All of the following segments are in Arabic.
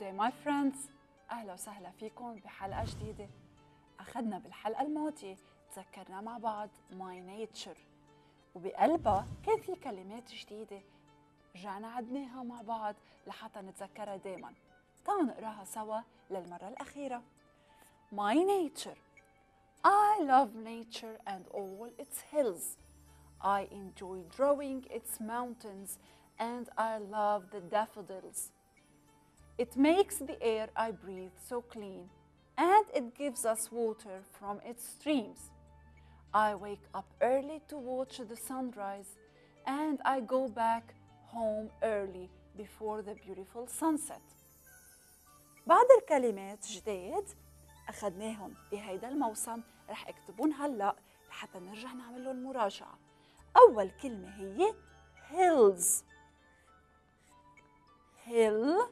Day my friends. أهلا وسهلا فيكم بحلقة جديدة. أخذنا بالحلقة الماضية تذكرنا مع بعض My Nature. وبقلبها كان في كلمات جديدة رجعنا عدناها مع بعض لحتى نتذكرها دايما. تعالوا نقراها سوا للمرة الأخيرة. My nature. I love nature and all its hills. I enjoy drawing its mountains and I love the daffodils. It makes the air I breathe so clean, and it gives us water from its streams. I wake up early to watch the sunrise, and I go back home early before the beautiful sunset. بعض الكلمات جداد أخذناهم بهيدا الموسم رح اكتبون هلأ لحتى نرجع نعمل لهم مراجعة. أول كلمة هي hills. hill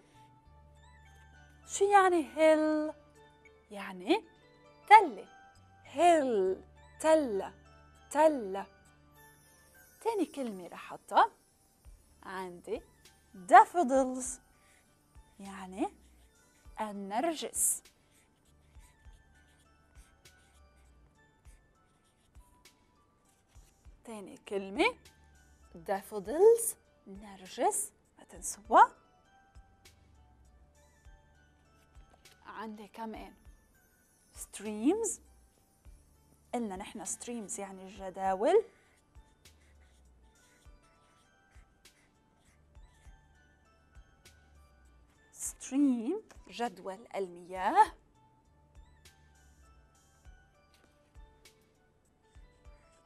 شو يعني هيل؟ يعني تلة. هيل تلة تلة. تاني كلمة رح أحطها. عندي daffodils. يعني النرجس. تاني كلمة. daffodils نرجس. ما تنسوها. عندي كمان streams قلنا نحن streams يعني الجداول. Stream جدول المياه.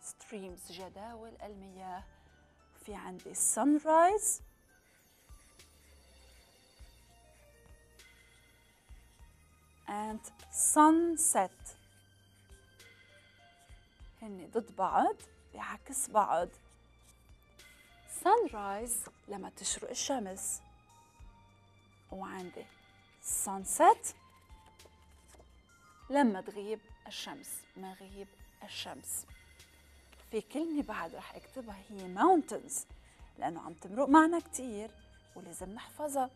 Streams جداول المياه. في عندي sunrise. And sunset. هن ضد بعض بعكس بعض. sunrise لما تشرق الشمس. وعندي sunset لما تغيب الشمس مغيب الشمس. في كلمة بعد رح اكتبها هي mountains لأنه عم تمرق معنا كتير ولازم نحفظها.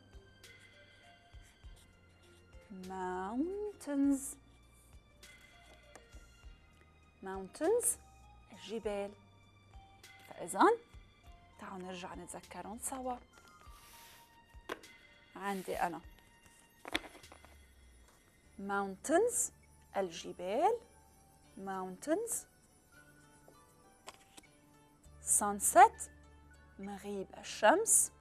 Mountains. Mountains? الجبال فإذا تعالوا نرجع نتذكرهم سوا عندي أنا. Mountains الجبال. Mountains sunset. مغيب الشمس.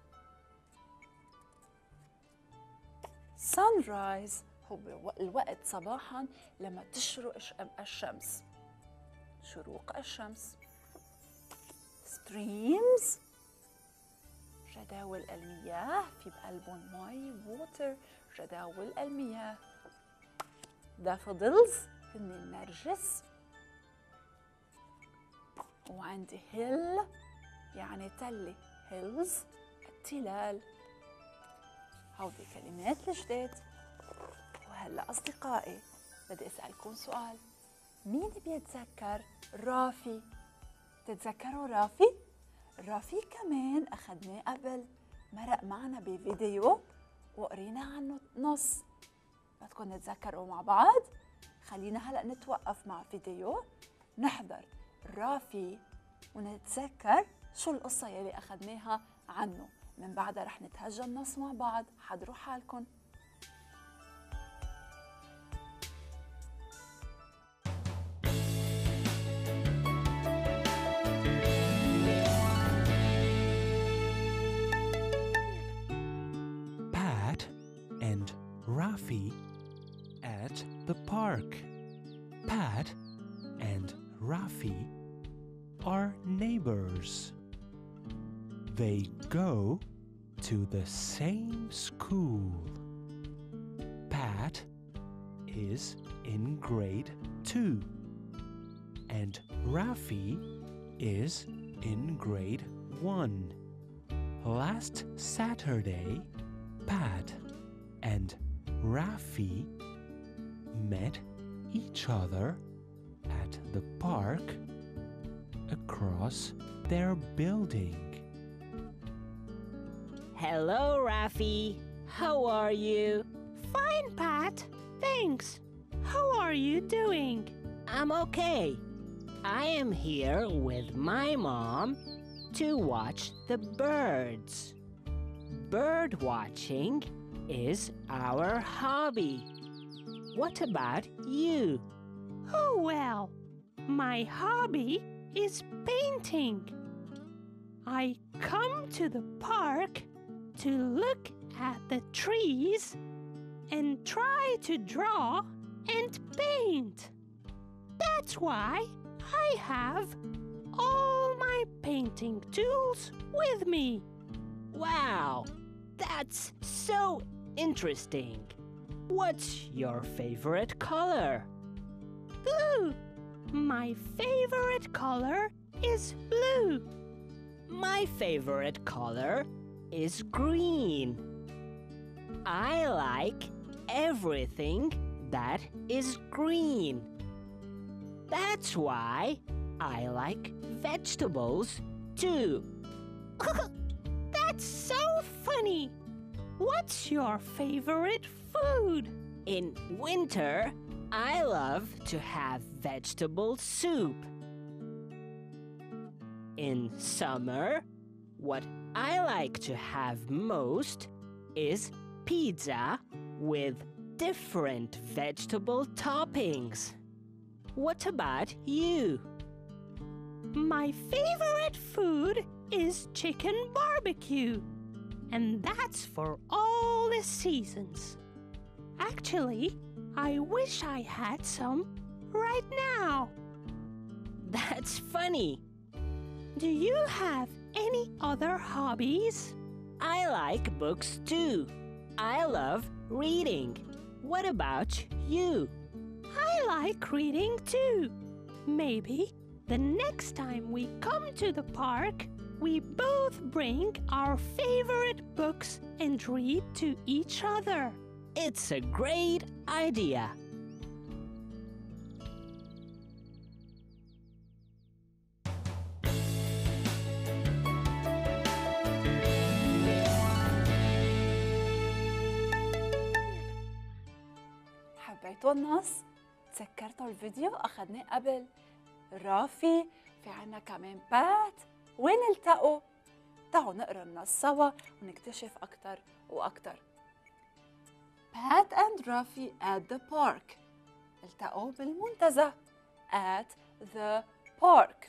Sunrise. هو الوقت صباحا لما تشرق الشمس. شروق الشمس. Streams. جداول المياه في بقلبهم مي. Water جداول المياه. Daffodils. هن النرجس وعندي hill يعني تلة. Hills. التلال. هودي كلمات الجداد وهلا أصدقائي بدي أسألكم سؤال. مين بيتذكر رافي؟ تتذكروا رافي؟ رافي كمان أخذناه قبل. مرق معنا بفيديو وقرينا عنه نص. بدكم نتذكروا مع بعض؟ خلينا هلا نتوقف مع فيديو. نحضر رافي ونتذكر شو القصة يلي أخذناها عنه. من بعدها رح نتهجى النص مع بعض حضروا حالكم Pat and Rafi at the park. Pat and Rafi are neighbors. They go to the same school. Pat is in grade 2 and Rafi is in grade 1. Last Saturday, Pat and Rafi met each other at the park across their building. Hello, Rafi. How are you? Fine, Pat. Thanks. How are you doing? I'm okay. I am here with my mom to watch the birds. Bird watching is our hobby. What about you? Oh, well, my hobby is painting. I come to the park to look at the trees and try to draw and paint. That's why I have all my painting tools with me. Wow, that's so interesting. What's your favorite color? Blue. My favorite color is blue. My favorite color is green. I like everything that is green. That's why I like vegetables too. That's so funny. What's your favorite food? In winter, I love to have vegetable soup. In summer, what I like to have most is pizza with different vegetable toppings. What about you? My favorite food is chicken barbecue, and that's for all the seasons. Actually, I wish I had some right now. That's funny. Do you have any other hobbies? I like books too. I love reading. What about you? I like reading too. Maybe the next time we come to the park, we both bring our favorite books and read to each other. It's a great idea. حبيتوا النص؟ تذكرتوا الفيديو أخذناه قبل. رافي في عنا كمان بات وين التقوا؟ تعالوا نقرا النص سوا ونكتشف أكتر وأكتر. Pat and Rafi at the park. التقوا بالمنتزه. At the park.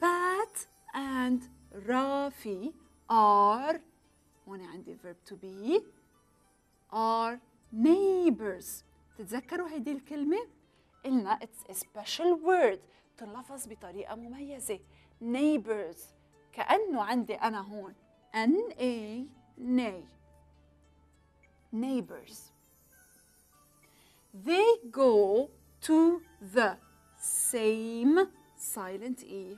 Pat and Rafi are هون عندي verb to be are neighbors تتذكروا هيدي الكلمة؟ قلنا it's a special word تلفظ بطريقة مميزة neighbors كأنه عندي أنا هون N A nay neighbors they go to the same silent E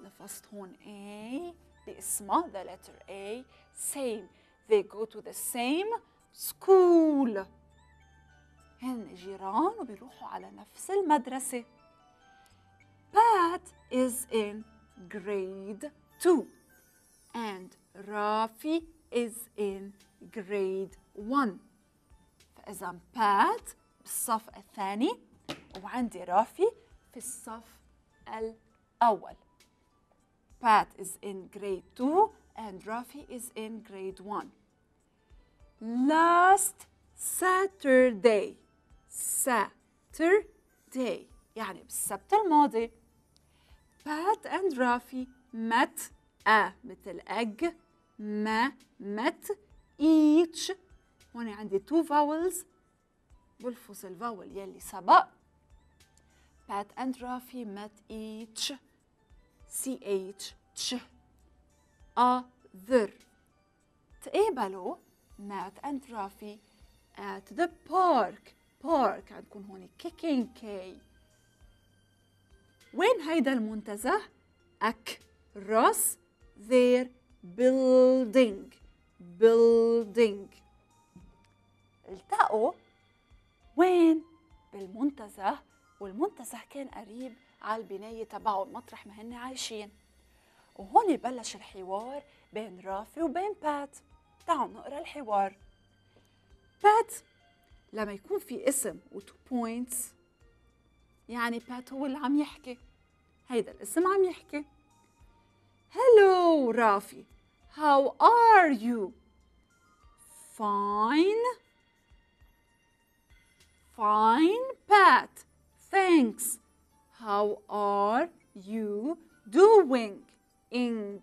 لفظت هون A باسمها the letter A same they go to the same school هن جيران وبيروحوا على نفس المدرسة Pat is in grade 2 and Rafi is in grade 1 فإذا Pat بالصف الثاني وعندي رافي في الصف الأول Pat is in grade 2 and Rafi is in grade 1 last Saturday Saturday يعني بالسبت الماضي Pat and Rafi met a مثل egg ما met each هون عندي two vowels بلفظ الفاول يلي سبق Pat and Rafi met each ch ch other تقابلوا Matt and Rafi at the park. Park عندكم هون. Kicking K. وين هيدا المنتزه؟ أكراس their building. Building. التقوا وين؟ بالمنتزه. والمنتزه كان قريب على البناية تبعهم مطرح ما هن عايشين. وهون بلش الحوار بين رافي وبين بات. تعالوا نقرا الحوار. بات لما يكون في اسم و two points يعني بات هو اللي عم يحكي. هيدا الاسم عم يحكي. Hello رافي How are you? Fine. Fine Pat. Thanks. How are you doing? Ing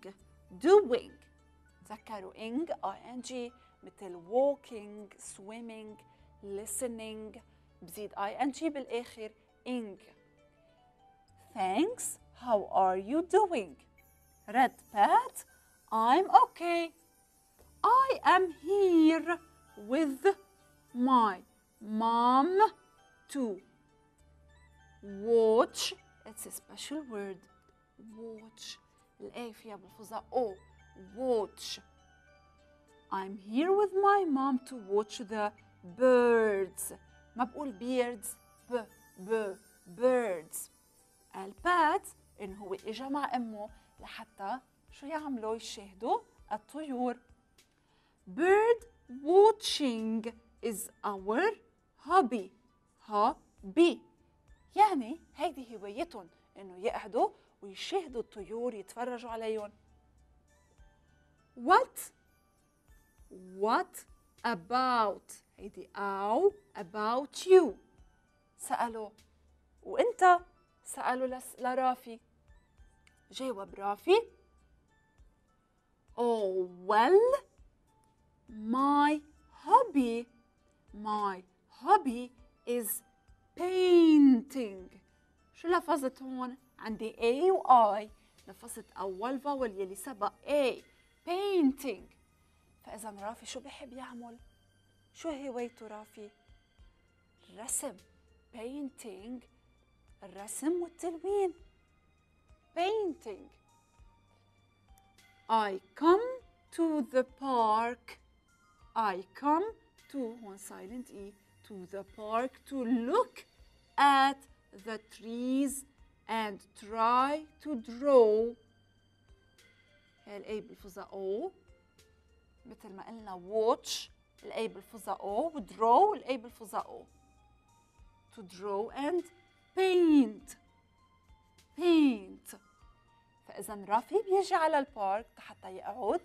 doing. تذكروا ing ing مثل walking swimming listening بزيد ing بالاخر ing Thanks How are you doing? Red Pat I'm okay I am here with my mom to watch it's a special word watch الاي فيها بلفظها أو watch. I'm here with my mom to watch the birds. ما بقول beards ب ب birds. قال بات إن هو إجا مع أمه لحتى شو يعملوا؟ يشاهدوا الطيور. Bird watching is our hobby. Hobby. يعني هيدي هوايتهم إنه يقعدوا ويشاهدوا الطيور يتفرجوا عليهم. What? What about هيدي أو about you? سألوا وإنت؟ سألوا لس لرافي. جاوب رافي. Oh well my hobby. My hobby is painting. شو لفظت هون عندي A و I. لفظت أول فاول يلي سبق A. painting فإذا رافي شو بحب يعمل؟ شو هوايته رافي؟ الرسم painting الرسم والتلوين painting I come to the park I come to هون silent E to the park to look at the trees and try to draw هي الأي بالفظة أو مثل ما قلنا watch الأي بالفظة أو draw الأي بالفظة أو. To draw and paint. Paint. فإذا رافي بيجي على البارك حتى يقعد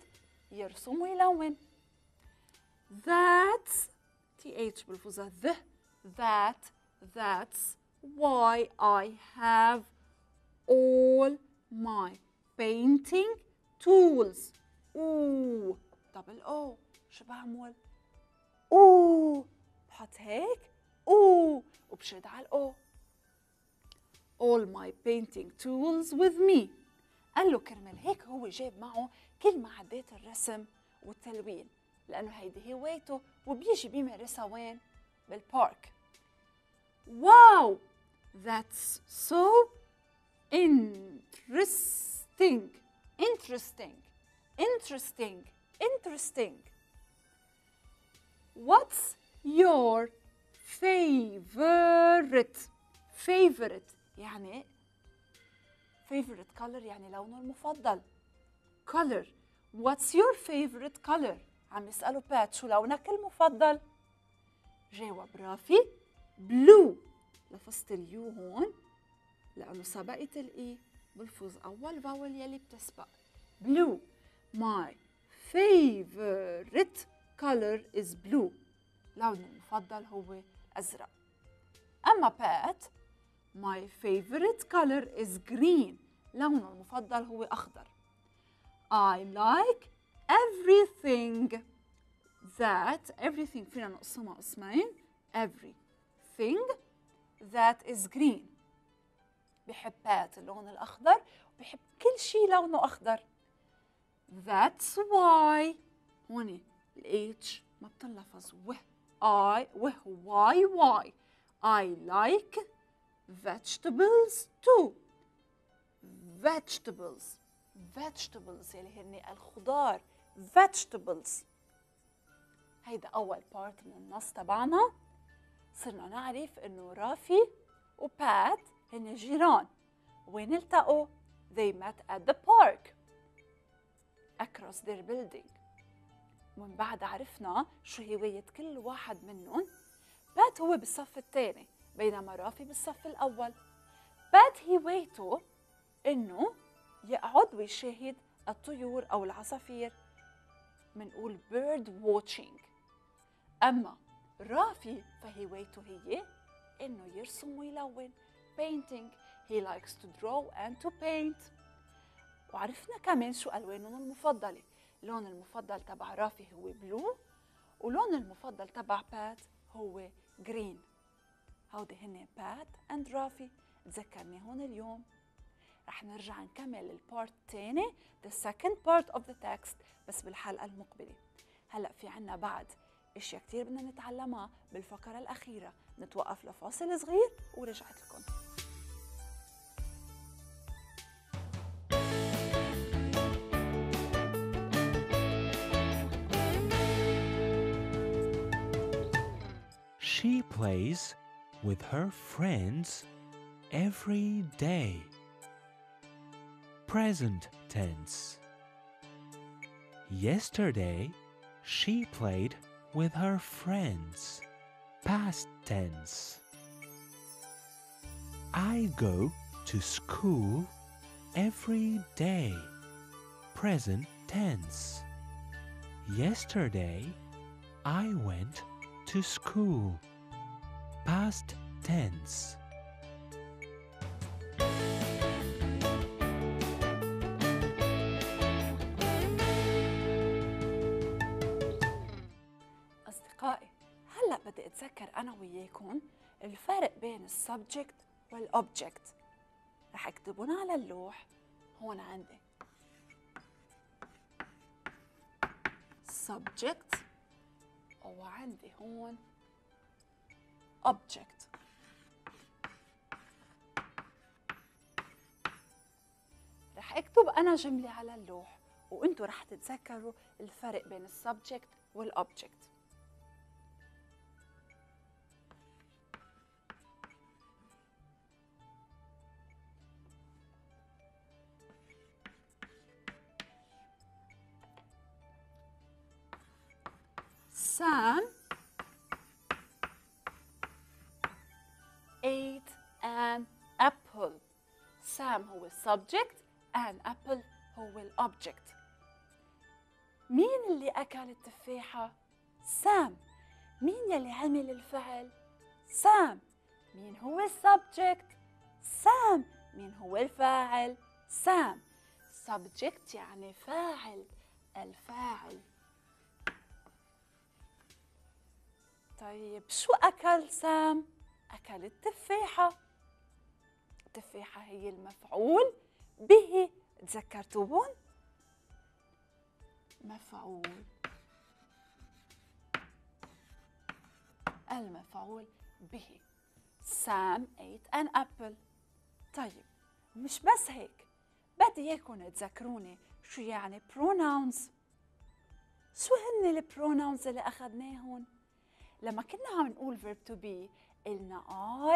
يرسم ويلون. That's TH بالفظة the that that's why I have all my painting tools أوه. دبل أو. شو بعمل؟ أوه. بحط هيك؟ أوه. وبشد على الأو. All my painting tools with me. قال له كرمال هيك هو جاب معه كل معدات الرسم والتلوين لأنه هيدي هوايته وبيجي بيمارسها وين؟ بالبارك. واو! That's so interesting. Interesting interesting interesting what's your favorite favorite يعني favorite color يعني لونه المفضل color what's your favorite color عم يسألوا بات شو لونك المفضل جاوب رافي blue لفظت اليو هون لأنه سبقت الإي بلفظ أول فاول يلي بتسبق blue my favorite color is blue لونه المفضل هو أزرق أما بات my favorite color is green لونه المفضل هو أخضر I like everything that everything فينا نقسمها قسمين everything that is green بحب بات اللون الأخضر وبحب كل شيء لونه أخضر That's why. هون ال H ما بتنلفظ وه I وه why why I like vegetables too. Vegetables. Vegetables يلي هن الخضار. Vegetables. هيدا أول بارت من النص تبعنا. صرنا نعرف إنه رافي وبات هن جيران. وين التقوا؟ They met at the park. Across their building. ومن بعد عرفنا شو هواية كل واحد منهم. بات هو بالصف الثاني بينما رافي بالصف الأول. بات هوايته إنه يقعد ويشاهد الطيور أو العصافير. منقول bird watching. أما رافي فهوايته هي إنه يرسم ويلون painting. He likes to draw and to paint. وعرفنا كمان شو ألوانهم المفضلة. اللون المفضل تبع رافي هو blue ولون المفضل تبع بات هو green. هودي هن بات and رافي تذكرناهم اليوم. رح نرجع نكمل ال part الثاني the second part of the text بس بالحلقة المقبلة. هلأ في عنا بعد إشياء كتير بدنا نتعلمها بالفقرة الأخيرة. نتوقف لفاصل صغير ورجعت لكم. She plays with her friends every day. Present tense. Yesterday, she played with her friends. Past tense. I go to school every day. Present tense. Yesterday, I went to school. Past tense. أصدقائي هلأ بدي أتذكر أنا وياكم الفرق بين ال subject وال object رح أكتبهم على اللوح هون عندي. Subject. وعندي هون object. رح اكتب أنا جملة على اللوح وأنتم رح تتذكروا الفرق بين السبجكت والاوبجكت Sam Sam هو ال subject and apple هو ال object. مين اللي أكل التفاحة؟ سام. مين يلي عمل الفعل؟ سام. مين هو ال subject؟ سام. مين هو الفاعل؟ سام. subject يعني فاعل الفاعل طيب شو أكل سام؟ أكل التفاحة التفاحة هي المفعول به تذكرتوهم؟ مفعول. المفعول به. سام ate an apple. طيب مش بس هيك بدي إياكم تذكروني شو يعني pronouns. شو هن البروناونز اللي اخذناهم لما كنا عم نقول verb to be قلنا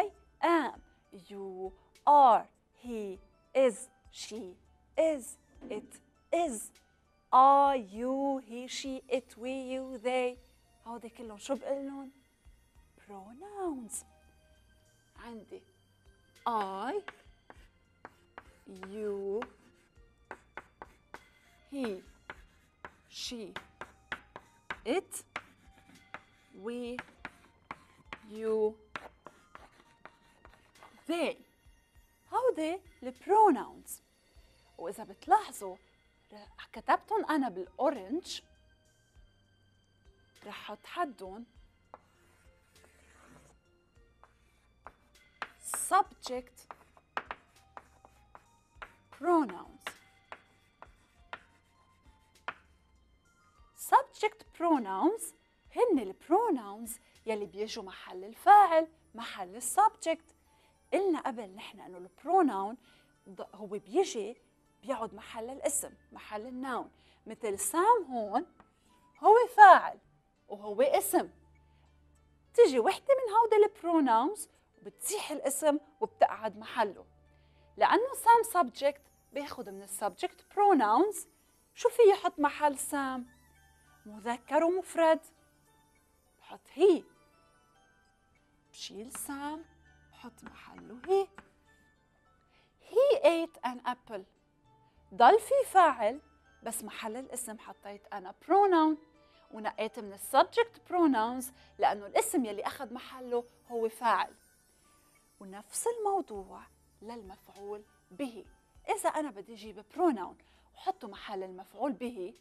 I am. you are he is she is it is I you he she it we you they هودي كلهم شو بقلن pronouns عندي I you he she it we you they? هودي البروناونز وإذا بتلاحظوا كتبتهم أنا بالأورنج. رح أحط حدهم. Subject. Pronouns. Subject pronouns هن ال pronouns يلي بيجوا محل الفاعل محل ال subject قلنا قبل نحن إنه ال pronoun هو بيجي بيقعد محل الاسم محل ال noun مثل سام هون هو فاعل وهو اسم. تيجي وحدة من هودي ال pronouns وبتزيح الاسم وبتقعد محله. لأنه سام subject بياخد من ال subject pronouns شو في يحط محل سام مذكر ومفرد. بحط هي بشيل سام بحط محله. he he ate an apple. ضل في فاعل بس محل الاسم حطيت أنا. Pronoun. ونقيت من ال subject pronouns لأنه الاسم يلي أخذ محله هو فاعل. ونفس الموضوع للمفعول به. إذا أنا بدي أجيب pronoun وحطه محل المفعول به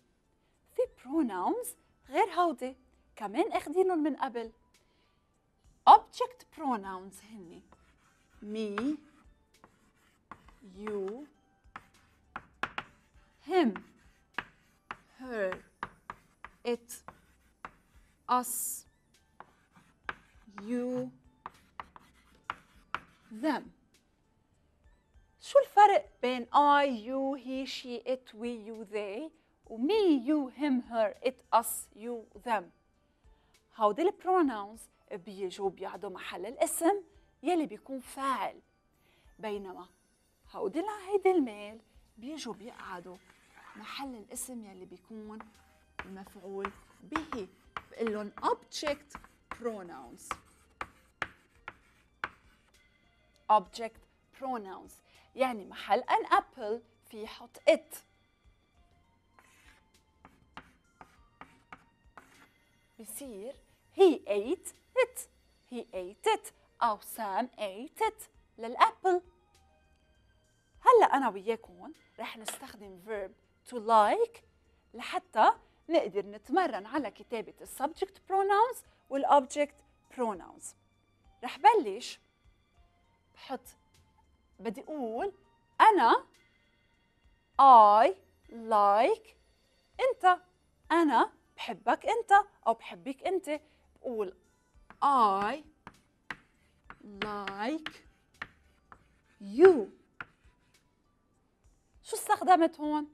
في pronouns غير هودي كمان اخدينهم من قبل. object pronouns هني me you him her it us you them شو الفرق بين I, you, he, she, it, we, you, they و me, you, him, her, it, us, you, them هودي البروناونز بيجوا بيعدوا محل الاسم يلي بيكون فاعل. بينما هودي هيدي الميل بيجوا بيقعدوا محل الاسم يلي بيكون المفعول به. بقول لهم object pronouns. object pronouns. يعني محل an apple في حط it. بصير he ate it he ate it. أو Sam ate it. للأبل هلا أنا وياكم رح نستخدم verb to like لحتى نقدر نتمرن على كتابة السبجكت pronouns والobject pronouns. رح بلش بحط بدي أقول أنا I like أنت. أنا بحبك أنت أو بحبك أنت. بقول I like you شو استخدمت هون؟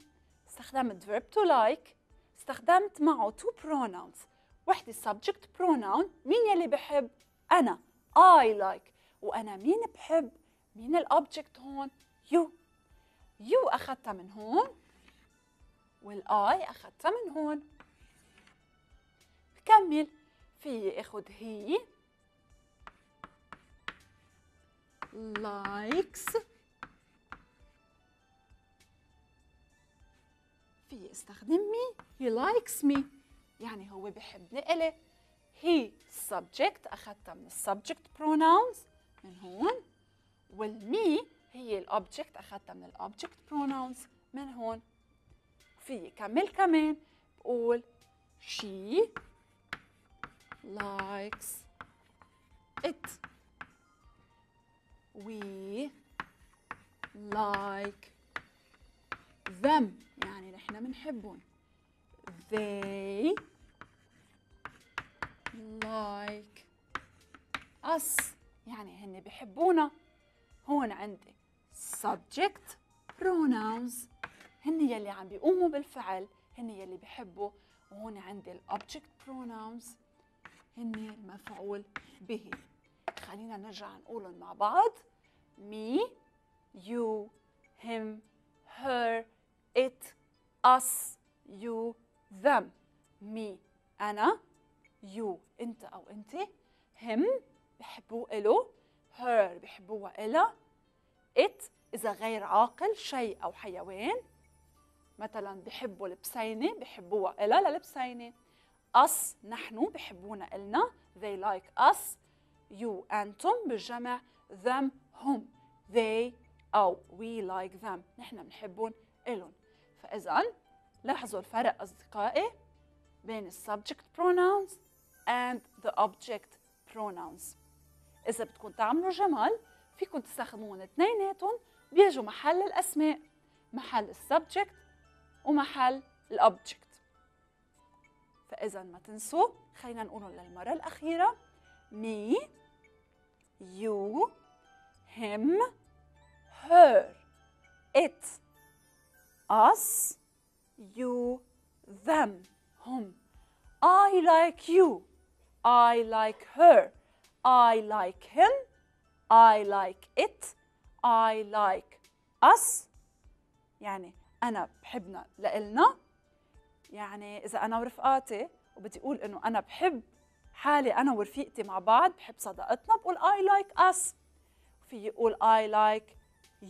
استخدمت verb to like استخدمت معه two pronouns وحدة subject pronoun مين يلي بحب؟ أنا I like وأنا مين بحب؟ مين الأوبجكت هون؟ you you أخذتها من هون والآي أخذتها من هون بكمل في اخذ هي likes. في استخدم me he likes me. يعني هو بحبني إلي. He subject أخذتها من subject pronouns من هون. وال me هي ال object أخذتها من ال object pronouns من هون. فيي كمل كمان بقول she likes it. We like them يعني نحن بنحبهم. They like us يعني هن بحبونا. هون عندي subject pronouns هن يلي عم بيقوموا بالفعل هن يلي بحبوا وهون عندي الأوبجكت pronouns هن المفعول به. خلينا نرجع نقولهم مع بعض. me you him her it us you them me أنا you أنت أو أنت. him بحبوه إله her بحبوها إلها it إذا غير عاقل شيء أو حيوان. مثلا بحبوا البسينة بحبوها إلها للبسينة. Us نحن بحبونا إلنا they like us you أنتم بالجمع them هم they أو we like them نحن بنحبهم إلهم. فإذا لاحظوا الفرق أصدقائي بين subject pronouns and the object pronouns. إذا بدكم تعملوا جمل فيكم تستخدمون اثنيناتهم بيجوا محل الأسماء محل ال subject ومحل ال object فإذا ما تنسوا خلينا نقولهم للمرة الأخيرة me you him her it us you them هم I like you I like her I like him I like it I like us يعني أنا بحبنا لإلنا يعني إذا أنا ورفقاتي وبدي أقول إنه أنا بحب حالي أنا ورفيقتي مع بعض بحب صداقتنا بقول I like us فيي قول I like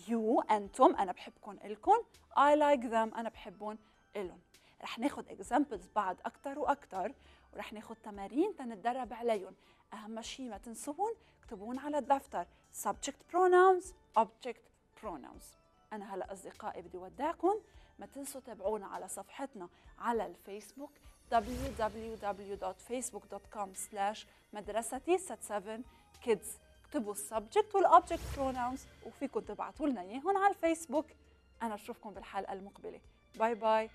you أنتم أنا بحبكم إلكم. I like them أنا بحبهم إلهم. رح ناخد examples بعد أكثر وأكثر ورح ناخد تمارين تنتدرب عليهم. أهم شيء ما تنسوهم اكتبون على الدفتر subject pronouns object pronouns. أنا هلا أصدقائي بدي ودعكم ما تنسوا تابعونا على صفحتنا على الفيسبوك www.facebook.com مدرستي ست 7 kids اكتبوا ال subject وال object pronouns وفيكم تبعتوا لنا إياهم على الفيسبوك. أنا بشوفكم بالحلقة المقبلة. bye bye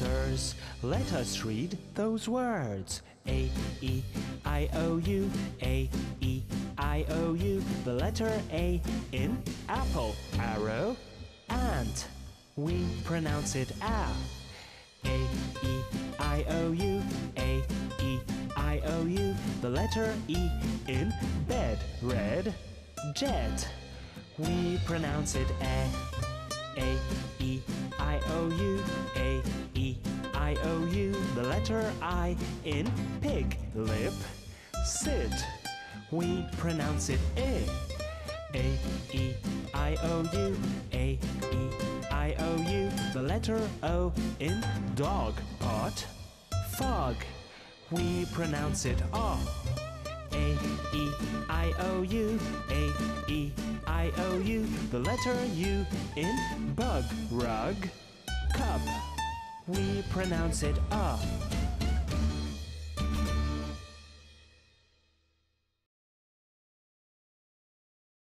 letters. Let us read those words. A E I O U A E I O U the letter A in apple arrow ant. We pronounce it a. A E I O U A E I O U the letter E in bed red jet. We pronounce it a. A E I O U A E I O U the letter I in pig lip sit. We pronounce it a. A E I O U A E I O U the letter O in dog pot fog. We pronounce it ah. A E I O U A E I O U the letter U in bug rug cup. We pronounce it ah.